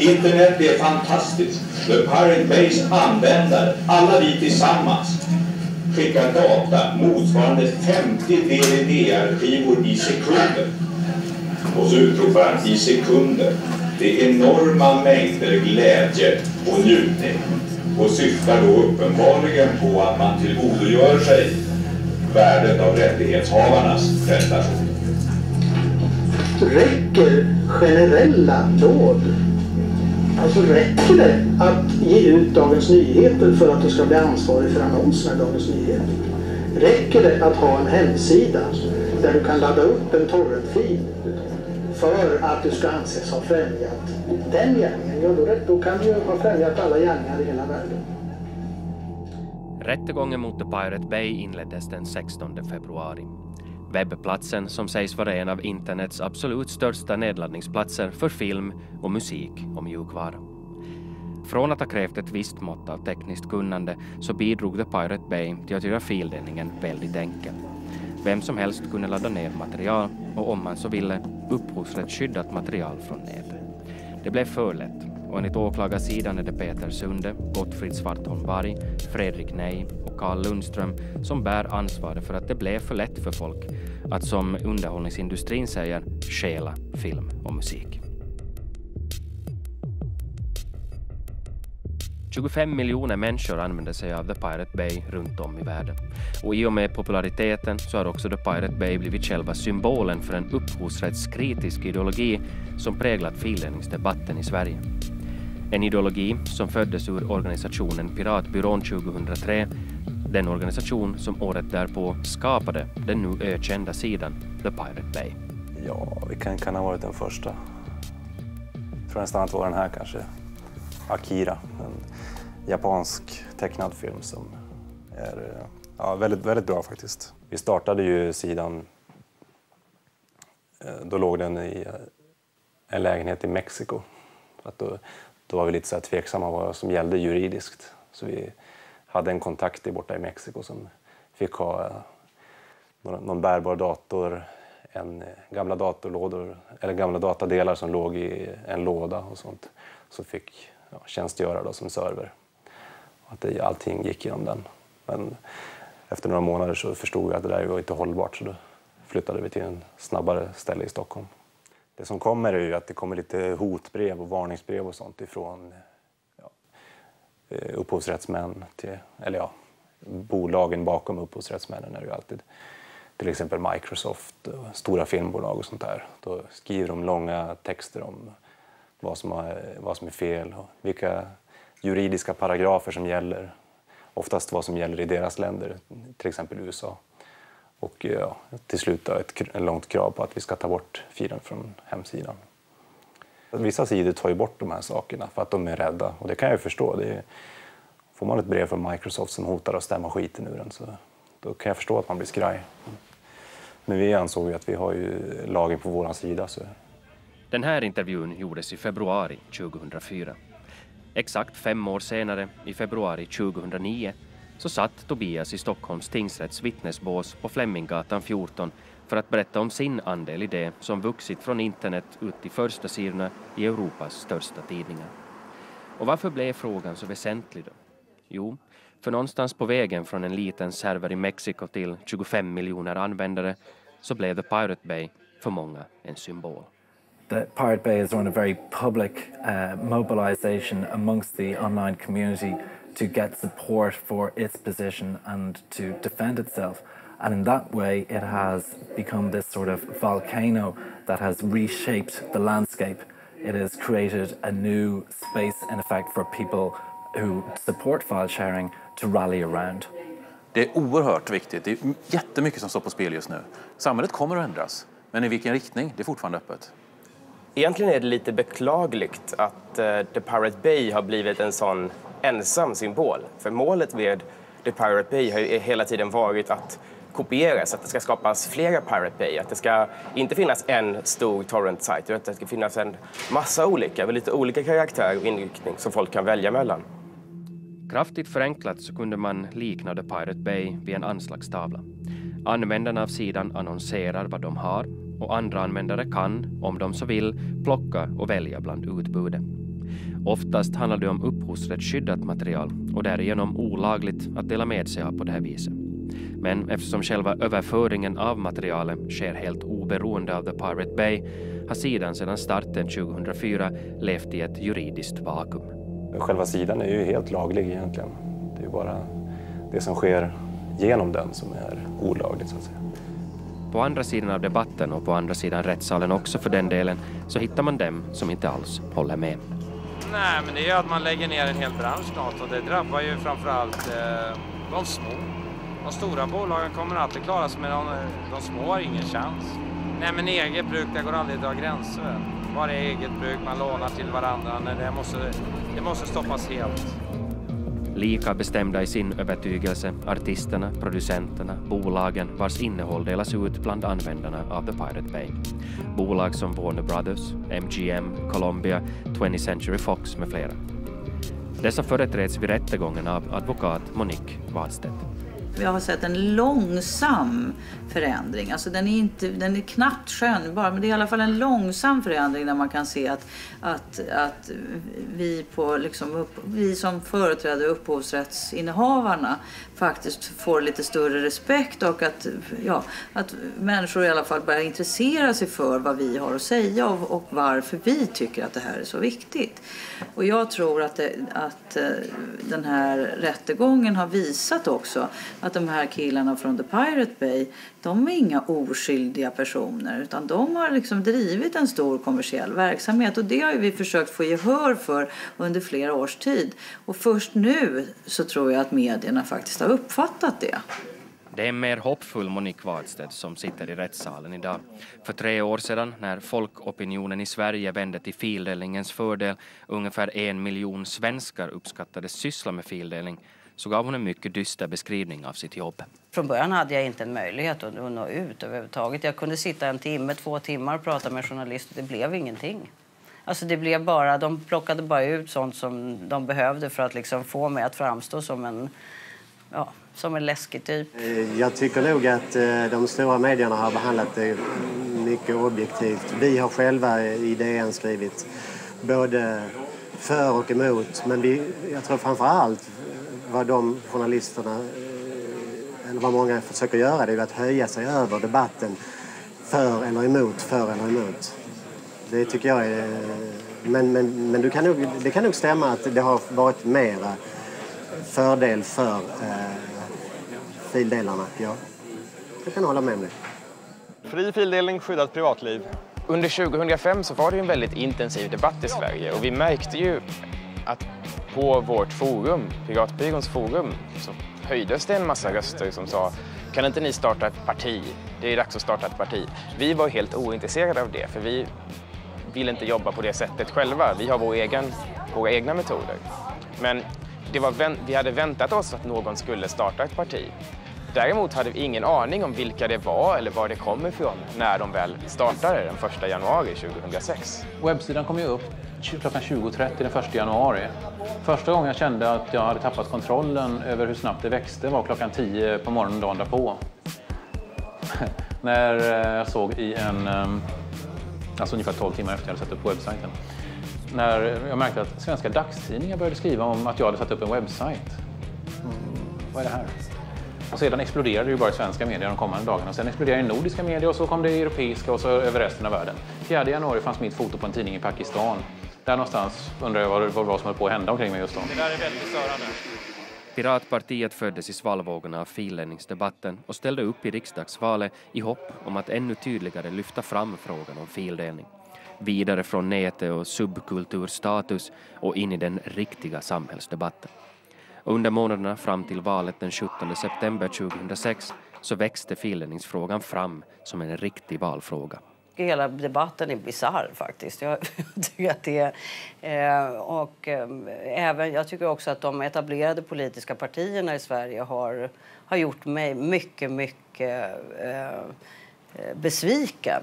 Internet är fantastiskt. The Pirate Base användare, alla vi tillsammans, skickar data motsvarande 50 DVD-skivor i sekunder. Och så utropar han i sekunder. Det är enorma mängder glädje och njutning och syftar då uppenbarligen på att man tillgodogör sig värdet av rättighetshavarnas prestation. Räcker generella nåd Alltså räcker det att ge ut Dagens Nyheter för att du ska bli ansvarig för annonserna i Dagens Nyheter? Räcker det att ha en hemsida där du kan ladda upp en torrentfil för att du ska anses ha främjat den gärningen? Ja, då, då kan du ju ha främjat alla gärningar i hela världen. Rättegången mot The Pirate Bay inleddes den 16 februari. Webbplatsen som sägs vara en av internets absolut största nedladdningsplatser för film och musik och mjukvara. Från att ha krävt ett visst mått av tekniskt kunnande så bidrog The Pirate Bay till att göra fildelningen väldigt enkel. Vem som helst kunde ladda ner material och om man så ville upphovsrättsskyddat material från nätet. Det blev för lätt och enligt åklagarsidan är det Peter Sunde, Gottfrid Svartholm Varg, Fredrik Nej och Carl Lundström som bär ansvaret för att det blev för lätt för folk att som underhållningsindustrin säger stjäla film och musik. 25 miljoner människor använder sig av The Pirate Bay runt om i världen. Och i och med populariteten så har också The Pirate Bay blivit själva symbolen för en upphovsrättskritisk ideologi som präglat fildelningsdebatten i Sverige. En ideologi som föddes ur organisationen Piratbyrån 2003, den organisation som året därpå skapade den nu ökända sidan The Pirate Bay. Ja, vi kan, kan ha varit den första. Jag tror nästan att det var den här kanske. Akira, en japansk tecknad film som är ja, väldigt, väldigt bra faktiskt. Vi startade ju sidan, eh, då låg den i eh, en lägenhet i Mexiko. Att då, då var vi lite så här tveksamma vad som gällde juridiskt. Så vi hade en kontakt borta i Mexiko som fick ha eh, någon bärbar dator, en eh, gamla datorlådor, eller gamla datadelar som låg i en låda och sånt. Så fick ja, tjänstgöra då som server. Att det, allting gick genom den. Men efter några månader så förstod vi att det där var inte hållbart så då flyttade vi till en snabbare ställe i Stockholm. Det som kommer är ju att det kommer lite hotbrev och varningsbrev och sånt ifrån ja, eh, upphovsrättsmän till, eller ja, bolagen bakom upphovsrättsmännen är det ju alltid. Till exempel Microsoft, och stora filmbolag och sånt där. Då skriver de långa texter om vad som, har, vad som är fel och vilka juridiska paragrafer som gäller. Oftast vad som gäller i deras länder, till exempel USA. Och eh, ja, till slut ett, långt krav på att vi ska ta bort filen från hemsidan. Vissa sidor tar ju bort de här sakerna för att de är rädda och det kan jag ju förstå. Det är, får man ett brev från Microsoft som hotar att stämma skiten ur en så då kan jag förstå att man blir skraj. Men vi ansåg ju att vi har ju lagen på vår sida. Så. Den här intervjun gjordes i februari 2004. Exakt fem år senare, i februari 2009, så satt Tobias i Stockholms tingsrätts vittnesbås på Fleminggatan 14 för att berätta om sin andel i det som vuxit från internet ut till första sidorna i Europas största tidningar. Och varför blev frågan så väsentlig då? Jo, för någonstans på vägen från en liten server i Mexiko till 25 miljoner användare så blev The Pirate Bay för många en symbol. The Pirate Bay is on a very public uh, mobilization amongst the online community to get support for its position and to defend itself. And in that way, it has become this sort of volcano that has reshaped the landscape. It has created a new space, in effect, for people who support file sharing to rally around. Det är oerhört viktigt. Det är jättemycket som står på spel just nu. Samhället kommer att ändras, men i vilken riktning? Det är fortfarande öppet. Egentligen är det lite beklagligt att uh, The Pirate Bay har blivit en sån ensam symbol. För målet med The Pirate Bay har ju hela tiden varit att kopiera så att det ska skapas flera Pirate Bay. Att det ska inte finnas en stor torrent-sajt utan att det ska finnas en massa olika, med lite olika karaktär och inriktning som folk kan välja mellan. Kraftigt förenklat så kunde man likna The Pirate Bay vid en anslagstavla. Användarna av sidan annonserar vad de har och andra användare kan, om de så vill, plocka och välja bland utbudet. Oftast handlar det om upphovsrättsskyddat material och därigenom olagligt att dela med sig av på det här viset. Men eftersom själva överföringen av materialet sker helt oberoende av The Pirate Bay har sidan sedan starten 2004 levt i ett juridiskt vakuum. Själva sidan är ju helt laglig egentligen. Det är bara det som sker genom den som är olagligt så att säga. På andra sidan av debatten och på andra sidan rättssalen också för den delen så hittar man dem som inte alls håller med. Nej, men det är ju att man lägger ner en hel bransch snart och det drabbar ju framförallt eh, de små. De stora bolagen kommer alltid klara sig men de, de små har ingen chans. Nej, men eget bruk, det går aldrig att dra gränser. Var är eget bruk? Man lånar till varandra. Nej, det, måste, det måste stoppas helt. Lika bestämda i sin övertygelse artisterna, producenterna, bolagen vars innehåll delas ut bland användarna av The Pirate Bay. Bolag som Warner Brothers, MGM, Columbia, 20th Century Fox med flera. Dessa företräds vid rättegången av advokat Monique Wadstedt. Vi har sett en långsam förändring. Alltså den, är inte, den är knappt skönjbar, men det är i alla fall en långsam förändring där man kan se att, att, att vi, på liksom upp, vi som företräder upphovsrättsinnehavarna faktiskt får lite större respekt och att, ja, att människor i alla fall börjar intressera sig för vad vi har att säga och, och varför vi tycker att det här är så viktigt. Och jag tror att, det, att eh, den här rättegången har visat också att de här killarna från The Pirate Bay de är inga oskyldiga personer utan de har liksom drivit en stor kommersiell verksamhet och det har vi försökt få gehör för under flera års tid. Och först nu så tror jag att medierna faktiskt har uppfattat det. Det är en mer hoppfull Monique Wadstedt som sitter i rättssalen idag. För tre år sedan, när folkopinionen i Sverige vände till fildelningens fördel, ungefär en miljon svenskar uppskattades syssla med fildelning, så gav hon en mycket dyster beskrivning av sitt jobb. Från början hade jag inte en möjlighet att nå ut överhuvudtaget. Jag kunde sitta en timme, två timmar och prata med journalister. Det blev ingenting. Alltså det blev bara, de plockade bara ut sånt som de behövde för att liksom få mig att framstå som en, ja, som en läskig typ. Jag tycker nog att eh, de stora medierna har behandlat det mycket objektivt. Vi har själva i DN skrivit både för och emot. Men vi, jag tror framför allt vad de journalisterna, eh, eller vad många försöker göra, det är att höja sig över debatten för eller emot, för eller emot. Det tycker jag är... Men, men, men du kan nog, det kan nog stämma att det har varit mera fördel för eh, fildelarna, ja. Jag kan hålla med om det. Fri fildelning, skyddat privatliv. Under 2005 så var det en väldigt intensiv debatt i Sverige och vi märkte ju att på vårt forum, Piratbyråns forum, så höjdes det en massa röster som sa kan inte ni starta ett parti? Det är dags att starta ett parti. Vi var helt ointresserade av det för vi vill inte jobba på det sättet själva. Vi har vår egen, våra egna metoder. Men det var, vi hade väntat oss att någon skulle starta ett parti. Däremot hade vi ingen aning om vilka det var eller var det kom ifrån när de väl startade den 1 januari 2006. Webbsidan kom ju upp klockan 20.30 den 1 januari. Första gången jag kände att jag hade tappat kontrollen över hur snabbt det växte var klockan 10 på morgonen dagen därpå. när eh, jag såg i en, ehm, alltså ungefär 12 timmar efter jag hade satt upp webbsajten, när jag märkte att svenska dagstidningar började skriva om att jag hade satt upp en webbsajt. Mm, vad är det här? Och sedan exploderade det ju bara i svenska medier de kommande dagarna. Sen exploderade det i nordiska medier och så kom det i europeiska och så över resten av världen. 4 januari fanns mitt foto på en tidning i Pakistan. Där någonstans undrar jag vad det var som höll på att hända omkring mig just då. Det där är väldigt störande. Piratpartiet föddes i svallvågorna av fildelningsdebatten och ställde upp i riksdagsvalet i hopp om att ännu tydligare lyfta fram frågan om fildelning. Vidare från nätet och subkulturstatus och in i den riktiga samhällsdebatten och Under månaderna fram till valet den 17 september 2006 så växte fildelningsfrågan fram som en riktig valfråga. Hela debatten är bisarr faktiskt. Jag tycker att det är, eh, och eh, även, jag tycker också att de etablerade politiska partierna i Sverige har, har gjort mig mycket, mycket eh, besviken.